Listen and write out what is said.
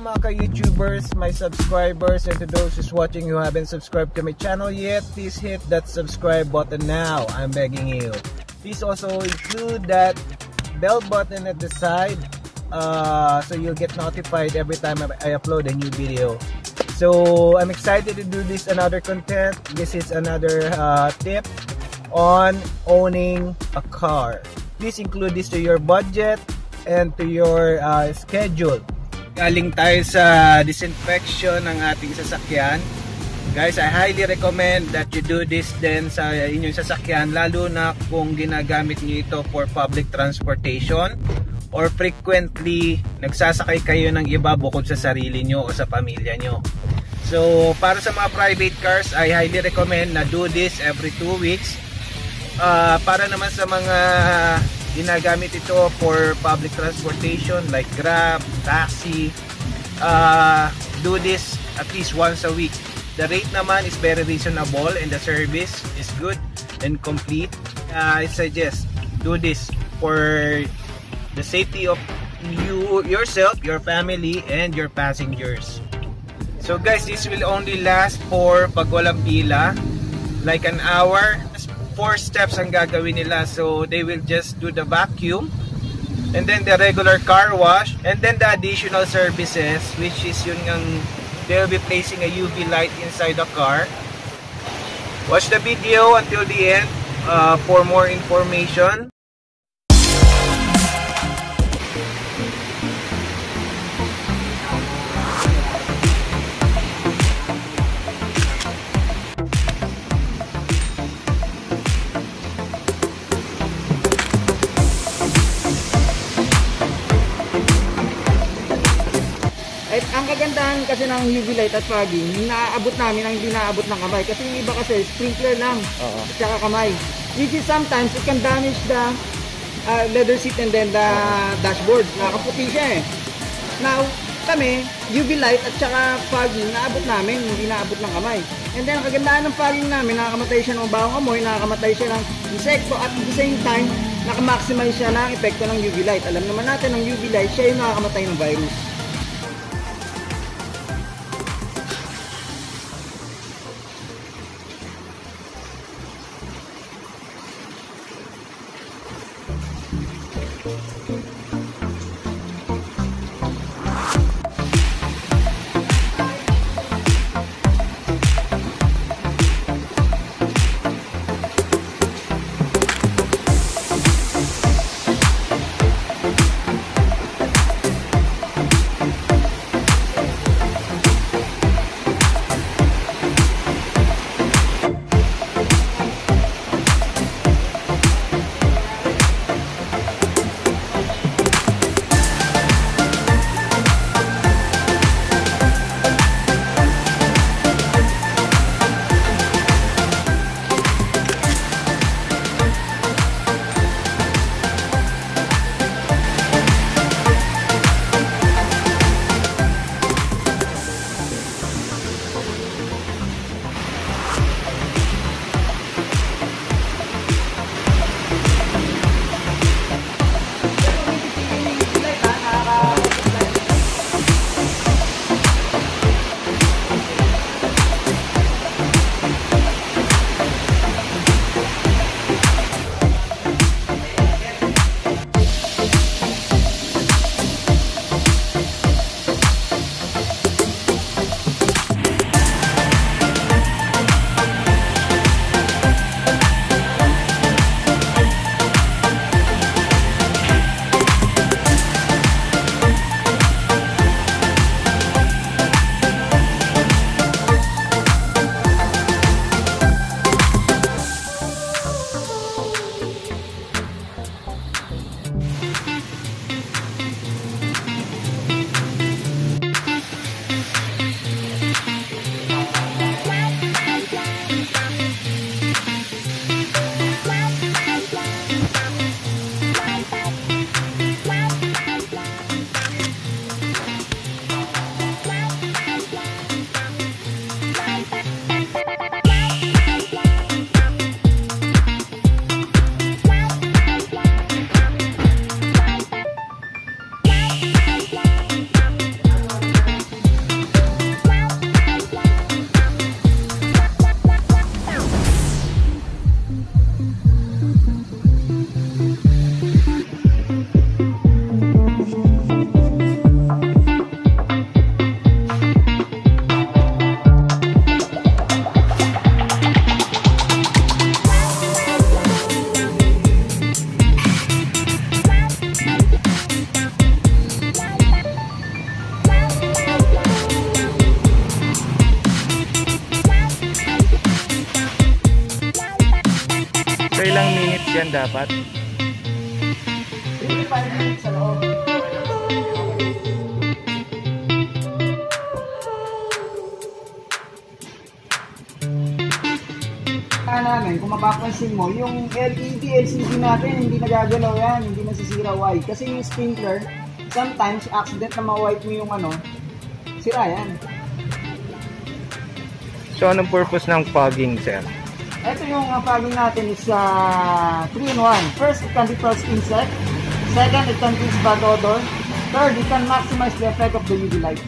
hello mga ka-YouTubers, my subscribers, and to those who's watching who haven't subscribed to my channel yet, please hit that subscribe button now. I'm begging you. Please also include that bell button at the side uh, so you'll get notified every time I upload a new video. So I'm excited to do this another content. This is another uh, tip on owning a car. Please include this to your budget and to your uh, schedule. Galing tayo sa disinfection ng ating sasakyan. Guys, I highly recommend that you do this din sa inyong sasakyan lalo na kung ginagamit niyo ito for public transportation or frequently nagsasakay kayo ng iba bukod sa sarili nyo o sa pamilya nyo. So, para sa mga private cars, I highly recommend na do this every 2 weeks. Uh, para naman sa mga ginagamit ito for public transportation like Grab, taxi, uh, do this at least once a week. The rate naman is very reasonable and the service is good and complete. Uh, I suggest do this for the safety of you yourself, your family, and your passengers. So guys, this will only last for pag walang pila, like an hour four steps ang gagawin nila. So, they will just do the vacuum and then the regular car wash and then the additional services which is yun ng they'll be placing a UV light inside the car. Watch the video until the end uh, for more information. Kagandahan kasi ng UV light at fogging, naaabot namin ang hindi naaabot ng kamay. Kasi yung iba kasi sprinkler lang Oo. at saka kamay. Which is sometimes it can damage the uh, leather seat and then the dashboard. Nakaputi siya eh. Now, kami, UV light at saka fogging, naabot namin, hindi naabot ng kamay. And then, ang kagandahan ng fogging namin, nakakamatay siya ng bawang amoy, nakakamatay siya ng insekto, at at the same time, nakamaximize siya ng epekto ng UV light. Alam naman natin, ng UV light, siya yung nakakamatay ng virus. Yan dapat. 3 to 5 minutes sa loob. Namin, kung mapapansin mo, yung LED, LCD natin, hindi nagagalaw yan, hindi nasisira. Why? Kasi yung sprinkler, sometimes, accident na ma-wipe mo yung ano, sira yan. So, anong purpose ng fogging, sir? Ito yung uh, fogging natin is 3 in 1. First, it can repel insect. Second, it can cleanse bad odor. Third, it can maximize the effect of the UV light.